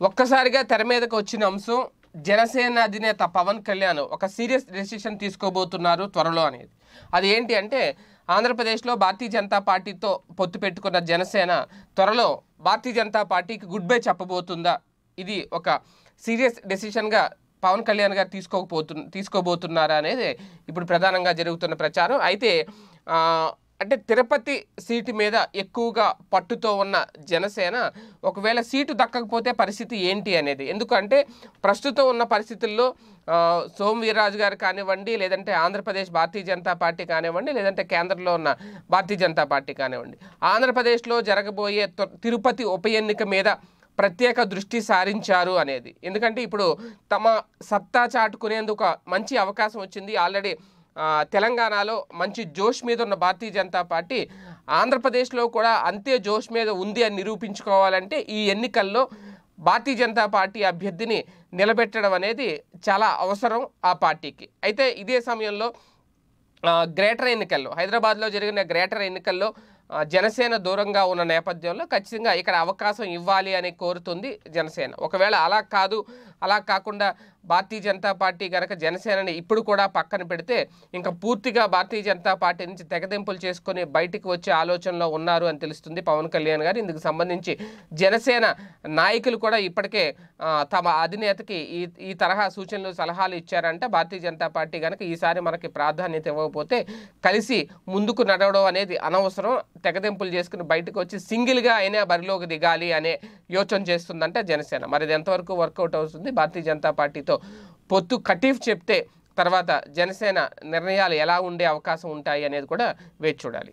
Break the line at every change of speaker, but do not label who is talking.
ఒక్కసారిగా తెర మీదకు వచ్చిన అంశం జనసేన అధినేత పవన్ కళ్యాణ్ ఒక సీరియస్ డెసిషన్ తీసుకోబోతున్నారు త్వరలో అనేది. అది ఏంటి అంటే ఆంధ్రప్రదేశ్లో భారతీయ జనతా పార్టీతో పొత్తు పెట్టుకున్న జనసేన త్వరలో భారతీయ జనతా పార్టీకి గుడ్ బై చెప్పబోతుందా? ఇది ఒక సీరియస్ డెసిషన్గా పవన్ కళ్యాణ్ గారు తీసుకోకపోతు తీసుకోబోతున్నారా అనేది ఇప్పుడు ప్రధానంగా జరుగుతున్న ప్రచారం. అయితే అంటే తిరుపతి సీటు మీద ఎక్కువగా పట్టుతో ఉన్న జనసేన ఒకవేళ సీటు దక్కకపోతే పరిస్థితి ఏంటి అనేది. ఎందుకంటే ప్రస్తుతం ఉన్న పరిస్థితుల్లో సోమవీరరాజు వీర్రాజు గారు కానివ్వండి లేదంటే ఆంధ్రప్రదేశ్ భారతీయ జనతా పార్టీ కానివ్వండి లేదంటే కేంద్రంలో ఉన్న భారతీయ జనతా పార్టీ కానివ్వండి ఆంధ్రప్రదేశ్లో జరగబోయే తిరుపతి ఉప ఎన్నిక మీద ప్రత్యేక దృష్టి సారించారు అనేది. ఎందుకంటే ఇప్పుడు తమ సత్తా చాటుకునేందుకు మంచి అవకాశం వచ్చింది. ఆల్రెడీ తెలంగాణలో మంచి జోష్ మీద ఉన్న భారతీయ జనతా పార్టీ ఆంధ్రప్రదేశ్లో కూడా అంతే జోష్ మీద ఉంది అని నిరూపించుకోవాలంటే ఈ ఎన్నికల్లో భారతీయ జనతా పార్టీ అభ్యర్థిని నిలబెట్టడం అనేది చాలా అవసరం ఆ పార్టీకి. అయితే ఇదే సమయంలో గ్రేటర్ ఎన్నికల్లో హైదరాబాద్లో జరిగిన గ్రేటర్ ఎన్నికల్లో జనసేన దూరంగా ఉన్న నేపథ్యంలో ఖచ్చితంగా ఇక్కడ అవకాశం ఇవ్వాలి అని కోరుతుంది జనసేన. ఒకవేళ అలా కాదు అలా కాకుండా భారతీయ జనతా పార్టీ కనుక జనసేనని ఇప్పుడు కూడా పక్కన పెడితే ఇంకా పూర్తిగా భారతీయ జనతా పార్టీ నుంచి తెగదెంపులు చేసుకొని బయటికి వచ్చే ఆలోచనలో ఉన్నారు అని తెలుస్తుంది పవన్ కళ్యాణ్ గారు. ఇందుకు సంబంధించి జనసేన నాయకులు కూడా ఇప్పటికే తమ అధినేతకి ఈ ఈ తరహా సూచనలు సలహాలు ఇచ్చారంటే. భారతీయ జనతా పార్టీ కనుక ఈసారి మనకి ప్రాధాన్యత ఇవ్వకపోతే కలిసి ముందుకు నడవడం అనేది అనవసరం. తెగదెంపులు చేసుకుని బయటకు వచ్చి సింగిల్గా అయినా బరిలోకి దిగాలి అనే యోచన చేస్తుందంటే జనసేన. మరి ఇది ఎంతవరకు వర్కౌట్ అవుతుంది? భారతీయ జనతా పార్టీతో పొత్తు కటీఫ్ చెప్తే తర్వాత జనసేన నిర్ణయాలు ఎలా ఉండే అవకాశం ఉంటాయి అనేది కూడా వేచి చూడాలి.